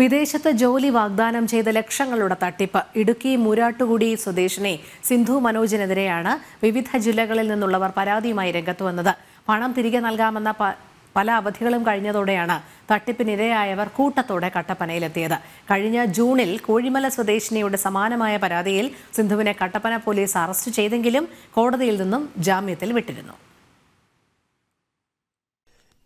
വിദേശത്ത് ജോലി വാഗ്ദാനം ചെയ്ത ലക്ഷങ്ങളുടെ തട്ടിപ്പ്. ഇടുക്കി മൂരാട്ടുകുടി സ്വദേശിനി സിന്ധു മനോജിനെതിരെയാണ് വിവിധ ജില്ലകളിൽ നിന്നുള്ളവർ പരാതിയുമായി രംഗത്ത് വന്നത്. പണം തിരികെ നൽകാമെന്ന പല അവധികളും കഴിഞ്ഞതോടെയാണ് തട്ടിപ്പിനിരയായവർ കൂട്ടത്തോടെ കട്ടപ്പനയിലെത്തിയത്. കഴിഞ്ഞ ജൂണിൽ കോഴിമല സ്വദേശിനിയുടെ സമാനമായ പരാതിയിൽ സിന്ധുവിനെ കട്ടപ്പന പോലീസ് അറസ്റ്റ് ചെയ്തെങ്കിലും കോടതിയിൽ നിന്നും ജാമ്യത്തിൽ വിട്ടിരുന്നു.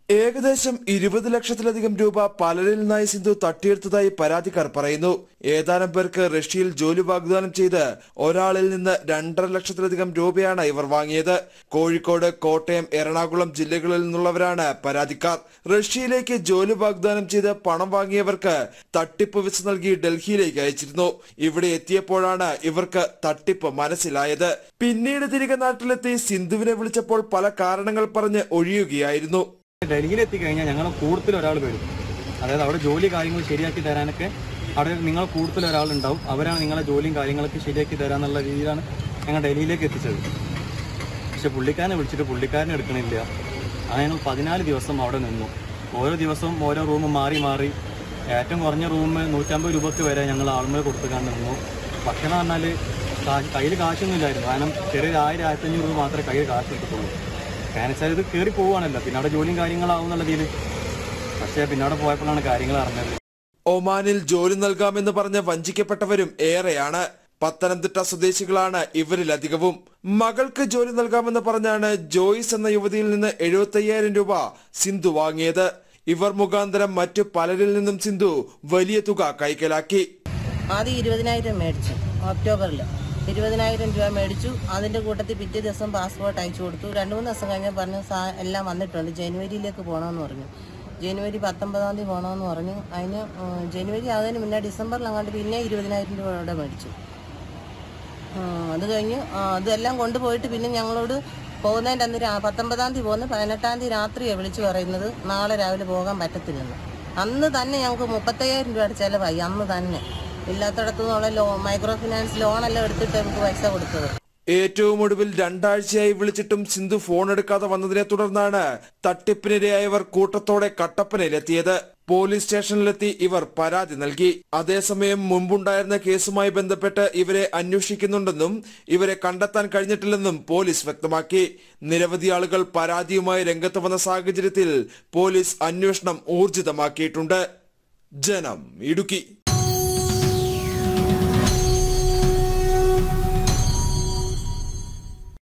ഏകദേശം ഇരുപത് ലക്ഷത്തിലധികം രൂപ പലരിൽ നിന്നായി സിന്ധു തട്ടിയെടുത്തതായി പരാതിക്കാർ പറയുന്നു. ഏതാനും പേർക്ക് റഷ്യയിൽ ജോലി വാഗ്ദാനം ചെയ്ത് ഒരാളിൽ നിന്ന് രണ്ടര ലക്ഷത്തിലധികം രൂപയാണ് ഇവർ വാങ്ങിയത്. കോഴിക്കോട് കോട്ടയം എറണാകുളം ജില്ലകളിൽ നിന്നുള്ളവരാണ് പരാതിക്കാർ. റഷ്യയിലേക്ക് ജോലി വാഗ്ദാനം ചെയ്ത് പണം വാങ്ങിയവർക്ക് തട്ടിപ്പ് വിസ നൽകി ഡൽഹിയിലേക്ക് അയച്ചിരുന്നു. ഇവിടെ എത്തിയപ്പോഴാണ് ഇവർക്ക് തട്ടിപ്പ് മനസ്സിലായത്. പിന്നീട് തിരികെ നാട്ടിലെത്തി സിന്ധുവിനെ വിളിച്ചപ്പോൾ പല കാരണങ്ങൾ പറഞ്ഞ് ഒഴിയുകയായിരുന്നു. ഡൽഹിയിൽ എത്തിക്കഴിഞ്ഞാൽ ഞങ്ങൾ കൂടുതൽ ഒരാൾ വരും. അതായത് അവിടെ ജോലി കാര്യങ്ങൾ ശരിയാക്കി തരാനൊക്കെ അവിടെ നിങ്ങൾ കൂടുതൽ ഒരാളുണ്ടാവും അവരാണ് നിങ്ങളെ ജോലിയും കാര്യങ്ങളൊക്കെ ശരിയാക്കി തരാന്നുള്ള രീതിയിലാണ് ഞങ്ങൾ ഡൽഹിയിലേക്ക് എത്തിച്ചത്. പക്ഷെ പുള്ളിക്കാരനെ വിളിച്ചിട്ട് പുള്ളിക്കാരനെ എടുക്കണില്ല. അങ്ങനെ ഞങ്ങൾ പതിനാല് ദിവസം അവിടെ നിന്നു. ഓരോ ദിവസവും ഓരോ റൂം മാറി മാറി. ഏറ്റവും കുറഞ്ഞ റൂം നൂറ്റമ്പത് രൂപയ്ക്ക് വരെ ഞങ്ങൾ ആളുമേ കൊടുത്തുക്കാൻ നിന്നു. ഭക്ഷണം പറഞ്ഞാൽ കയ്യിൽ കാശൊന്നും ഇല്ലായിരുന്നു. കാരണം ചെറിയ ആയിരം ആയിരത്തഞ്ഞൂറ് രൂപ മാത്രമേ കയ്യിൽ കാശ് കിട്ടത്തുള്ളൂ. കാരണം ഇത് കയറി പോവുകയാണല്ലോ പിന്നെ അവിടെ ജോലിയും കാര്യങ്ങളാവും എന്നുള്ള പക്ഷേ പിന്നെ അവിടെ പോയപ്പോഴാണ് കാര്യങ്ങൾ അറിഞ്ഞത്. ഒമാനിൽ ജോലി നൽകാമെന്ന് പറഞ്ഞ് വഞ്ചിക്കപ്പെട്ടവരും ഏറെയാണ്. പത്തനംതിട്ട സ്വദേശികളാണ് ഇവരിലധികവും മകൾക്ക് ജോലി നൽകാമെന്ന് പറഞ്ഞാണ് ജോയിസ് എന്ന യുവതിയിൽ നിന്ന് എഴുപത്തയ്യായിരം രൂപ സിന്ധു വാങ്ങിയത്. ഇവർ മുഖാന്തരം മറ്റു പലരിൽ നിന്നും സിന്ധു വലിയ തുക കൈക്കലാക്കി. ആദ്യം ഇരുപതിനായിരം മേടിച്ചു ഒക്ടോബറിൽ ഇരുപതിനായിരം രൂപ മേടിച്ചു. അതിന്റെ കൂട്ടത്തിൽ പിറ്റേ ദിവസം പാസ്പോർട്ട് അയച്ചു കൊടുത്തു. രണ്ട് മൂന്ന് ദിവസം കഴിഞ്ഞ് പറഞ്ഞു സാ എല്ലാം വന്നിട്ടുണ്ട്. ജനുവരിയിലേക്ക് പോകണമെന്ന് പറഞ്ഞു. ജനുവരി പത്തൊമ്പതാം തീയതി പോകണമെന്ന് പറഞ്ഞു. അതിന് ജനുവരി ആകുന്നതിന് മുന്നേ ഡിസംബറിൽ അങ്ങോട്ട് പിന്നെ ഇരുപതിനായിരം രൂപ അവിടെ മേടിച്ചു. അത് കഴിഞ്ഞ് അതെല്ലാം കൊണ്ടുപോയിട്ട് പിന്നെ ഞങ്ങളോട് പോകുന്നതിന്റെ അന്ന് പത്തൊമ്പതാം തീയതി പോകുന്ന പതിനെട്ടാം തീയതി രാത്രിയാണ് വിളിച്ചു പറയുന്നത്. നാളെ രാവിലെ പോകാൻ പറ്റത്തില്ലെന്ന്. അന്ന് തന്നെ ഞങ്ങൾക്ക് മുപ്പത്തയ്യായിരം രൂപയുടെ ചിലവായി. അന്ന് തന്നെ. ലോ മൈക്രോ ഫിനാൻസ് ഏറ്റവും ഒടുവിൽ രണ്ടാഴ്ചയായി വിളിച്ചിട്ടും സിന്ധു ഫോൺ എടുക്കാതെ വന്നതിനെ തുടർന്നാണ് തട്ടിപ്പിനിരയായവർ കൂട്ടത്തോടെ കട്ടപ്പനയിലെത്തിയത്. പോലീസ് സ്റ്റേഷനിലെത്തി ഇവർ പരാതി നൽകി. അതേസമയം മുമ്പുണ്ടായിരുന്ന കേസുമായി ബന്ധപ്പെട്ട് ഇവരെ അന്വേഷിക്കുന്നുണ്ടെന്നും ഇവരെ കണ്ടെത്താൻ കഴിഞ്ഞിട്ടില്ലെന്നും പോലീസ് വ്യക്തമാക്കി. നിരവധി ആളുകൾ പരാതിയുമായി രംഗത്ത് വന്ന സാഹചര്യത്തിൽ പോലീസ് അന്വേഷണം ഊർജിതമാക്കിയിട്ടുണ്ട്. ജനം ഇടുക്കി.